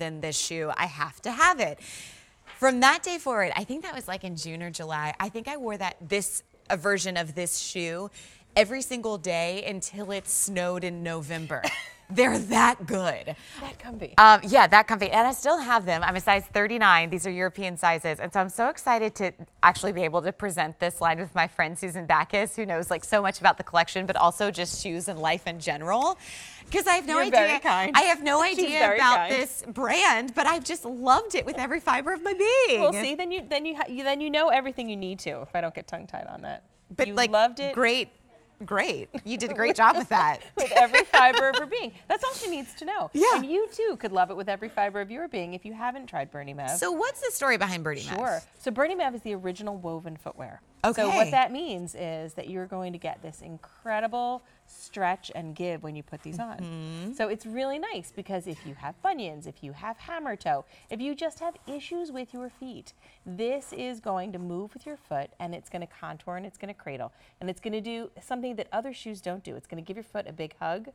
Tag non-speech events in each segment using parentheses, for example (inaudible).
than this shoe. I have to have it. From that day forward, I think that was like in June or July. I think I wore that this a version of this shoe every single day until it snowed in November. (laughs) They're that good. That comfy. Um, yeah, that comfy. And I still have them. I'm a size 39. These are European sizes. And so I'm so excited to actually be able to present this line with my friend Susan Backus, who knows like so much about the collection, but also just shoes and life in general. Because I have no You're idea. very kind. I have no She's idea about kind. this brand, but I've just loved it with every fiber of my being. Well, see, then you then you, ha- you then you know everything you need to. If I don't get tongue tied on that, but you like loved it. Great, great. You did a great job with that. (laughs) with every fiber of her being. That's all she needs to know. Yeah. And you too could love it with every fiber of your being if you haven't tried Bernie Mev. So what's the story behind Bernie Mev? Sure. So Bernie Mev is the original woven footwear. So what that means is that you're going to get this incredible stretch and give when you put these on. Mm-hmm. So it's really nice because if you have bunions, if you have hammer toe, if you just have issues with your feet, this is going to move with your foot and it's going to contour and it's going to cradle and it's going to do something that other shoes don't do. It's going to give your foot a big hug.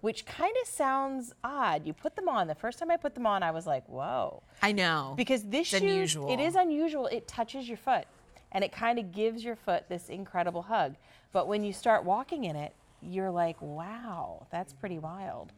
Which kind of sounds odd. You put them on. The first time I put them on, I was like, "Whoa!" I know. because this It's shoe unusual. it is unusual it touches your foot and it kind of gives your foot this incredible hug but when you start walking in it you're like wow that's pretty wild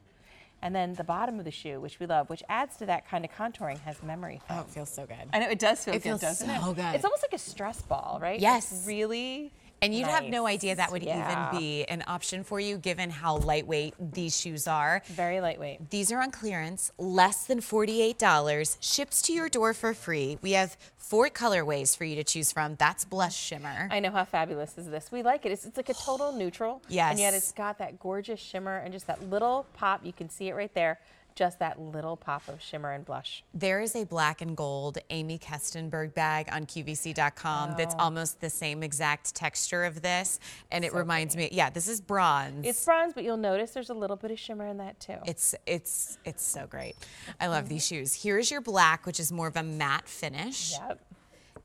and then the bottom of the shoe which we love which adds to that kind of contouring has memory foam. Oh, it feels so good. I know it does feel It good, feels doesn't so it? good. It's almost like a stress ball, right? It's Yes. really. And you'd have no idea that would Yeah. even be an option for you given how lightweight these shoes are. very lightweight. These are on clearance, less than $48, ships to your door for free. We have four colorways for you to choose from. That's blush shimmer. I know how fabulous is this. We like it. It's, it's like a total neutral. And yet it's got that gorgeous shimmer and just that little pop. You can see it right there. Just that little pop of shimmer and blush. There is a black and gold Aimee Kestenberg bag on QVC.com that's oh. almost the same exact texture of this. And it reminds me, yeah, this is bronze. It's bronze, but you'll notice there's a little bit of shimmer in that too. It's it's it's so great. I love these mm-hmm. shoes. Here's your black, which is more of a matte finish. Yep.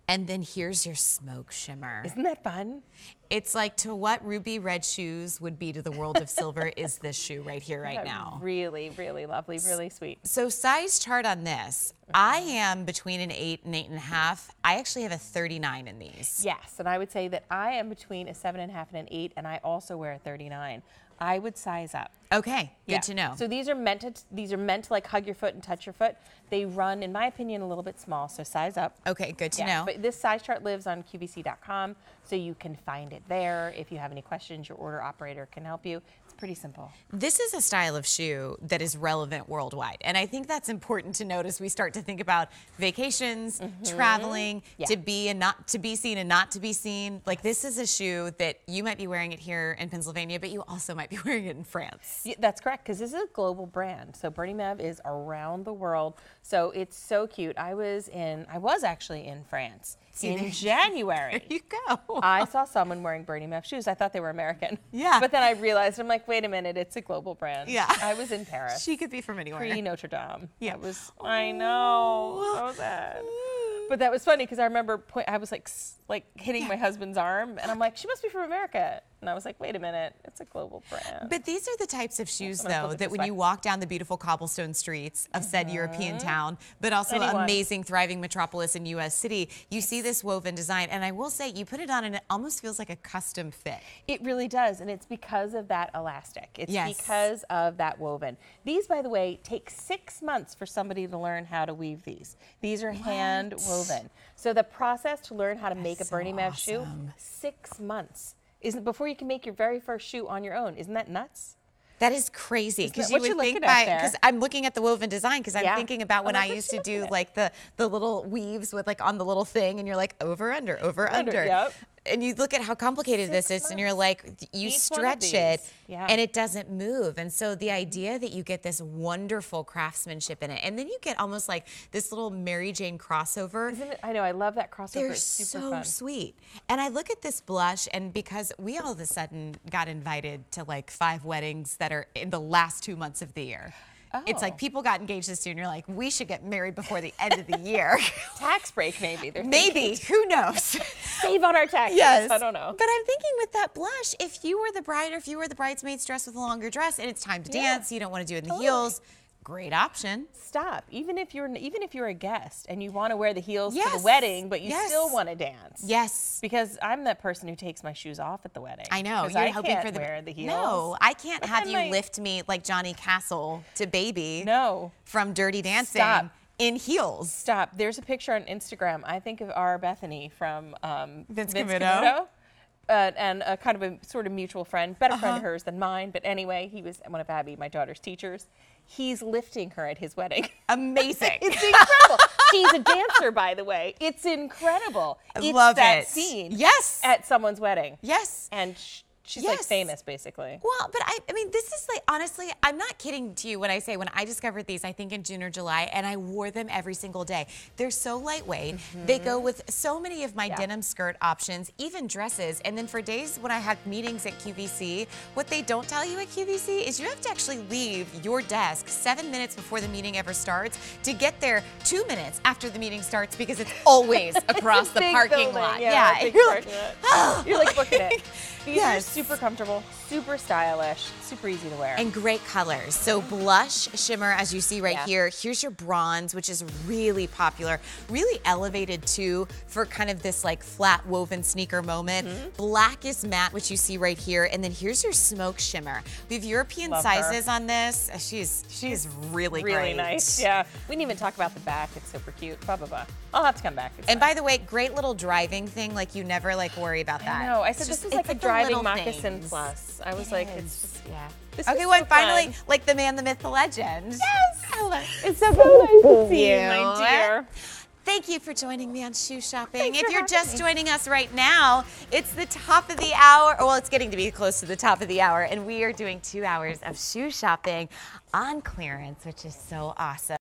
And then here's your smoke shimmer. Isn't that fun? It's like to what ruby red shoes would be to the world of silver (laughs) is this shoe right here, right now. Really, really lovely, really sweet. So size chart on this, I am between an eight and eight and a half. I actually have a 39 in these. Yes, and I would say that I am between a seven and a half and an eight, and I also wear a 39. I would size up. Okay, good Yeah. to know. So these are meant to these are meant to like hug your foot and touch your foot. They run, in my opinion, a little bit small. So size up. okay, good to Yeah, know. But this size chart lives on QVC.com, so you can find it there. If you have any questions, your order operator can help you. It's pretty simple. This is a style of shoe that is relevant worldwide. And I think that's important to notice. We start to think about vacations, traveling, Mm-hmm. Yeah. to be and not to be seen and not to be seen. Like this is a shoe that you might be wearing it here in Pennsylvania, but you also might be (laughs) wearing it in France. Yeah, that's correct, because this is a global brand. So Bernie Mev is around the world. So it's so cute. I was in, I was actually in France in there- January. (laughs) There you go. I saw someone wearing Bernie Mev shoes. I thought they were American. Yeah. But then I realized, I'm like, wait a minute, it's a global brand. Yeah. I was in Paris. she could be from anywhere. Pre Notre Dame. Yeah. That was, I know, so sad. But that was funny because I remember point, I was like, like hitting my husband's arm, and I'm like, she must be from America. And I was like, wait a minute, it's a global brand. But these are the types of shoes, though, that when way. you walk down the beautiful cobblestone streets of said European mm-hmm. town, but also Anyone. amazing, thriving metropolis in U.S. City, you see this woven design. And I will say, you put it on and it almost feels like a custom fit. It really does, and it's because of that elastic. It's Yes. because of that woven. These, by the way, take six months for somebody to learn how to weave these. These are hand woven. So the process to learn how to make a so Bernie Mev shoe, six months. Isn't before you can make your very first shoe on your own? Isn't that nuts? That is crazy because you would think by because I'm looking at the woven design because I'm Yeah. thinking about when I'm I used to do at? like the the little weaves with like on the little thing and you're like over under over Under, under yep. And you look at how complicated this Six is and you're like you Each stretch it. Yeah. and it doesn't move and so the idea that you get this wonderful craftsmanship in it and then you get almost like this little Mary Jane crossover Isn't it? I know. I love that crossover. they're it's super so fun. sweet. And I look at this blush, and because we all of a sudden got invited to like five weddings that are in the last two months of the year. It's Oh. like people got engaged this year, and you're like, we should get married before the end of the year. (laughs) Tax break, maybe. (laughs) Maybe, who knows? (laughs) save on our taxes. yes. I don't know. But I'm thinking with that blush, if you were the bride or if you were the bridesmaid's dress with a longer dress and it's time to Yeah. dance, you don't want to do it in the Totally. heels, Great option. Stop. Even if you're even if you're a guest and you want to wear the heels to the wedding, but you Yes. still want to dance. Yes. Because I'm that person who takes my shoes off at the wedding. I know. You're I hoping for the wear the heels. No, I can't But have you my- lift me like Johnny Castle to baby No. from Dirty Dancing Stop. In heels. Stop. There's a picture on Instagram. I think of our Bethany from um, Vince Camuto, Camuto? Uh, and a kind of a sort of mutual friend, better friend Uh-huh. of hers than mine. But anyway, he was one of Abby, my daughter's teachers. He's lifting her at his wedding. (laughs) Amazing. It's incredible. She's a dancer, by the way. It's incredible. I it's love that it. scene. Yes. At someone's wedding. yes. And sh- she's like famous, basically. Well, but I, I mean, this is like, honestly, I'm not kidding to you when I say when I discovered these, I think in June or July, and I wore them every single day. They're so lightweight. They mm-hmm. go with so many of my Yeah. denim skirt options, even dresses. And then for days when I have meetings at QVC, what they don't tell you at QVC is you have to actually leave your desk seven minutes before the meeting ever starts to get there two minutes after the meeting starts because it's always (laughs) across the parking building, lot. Yeah, big you're like, parking lot. You're like booking it. These (laughs) Yes. Super comfortable, super stylish, super easy to wear. And great colors. So blush, shimmer, as you see right Yeah. here. Here's your bronze, which is really popular, really elevated too for kind of this like flat woven sneaker moment. Mm-hmm. Black is matte, which you see right here. And then here's your smoke shimmer. We have European Love her. sizes on this. Uh, She's she's really, really great. nice. Yeah. We didn't even talk about the back. It's super cute. Blah blah blah. I'll have to come back. It's And fine. by the way, great little driving thing. Like you never like worry about that. I know. I It's said just- this is like a driving little moccasin things. plus. I was like, it's just yeah. This Okay, well, so finally, fun. like the man, the myth, the legend. Yes. It's so good to see you, you. my dear. Thank you for joining me on Shoe Shopping. Thanks if you're just me. joining us right now, it's the top of the hour. Well, it's getting to be close to the top of the hour, and we are doing two hours of shoe shopping on clearance, which is so awesome.